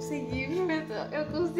conseguir, eu consegui.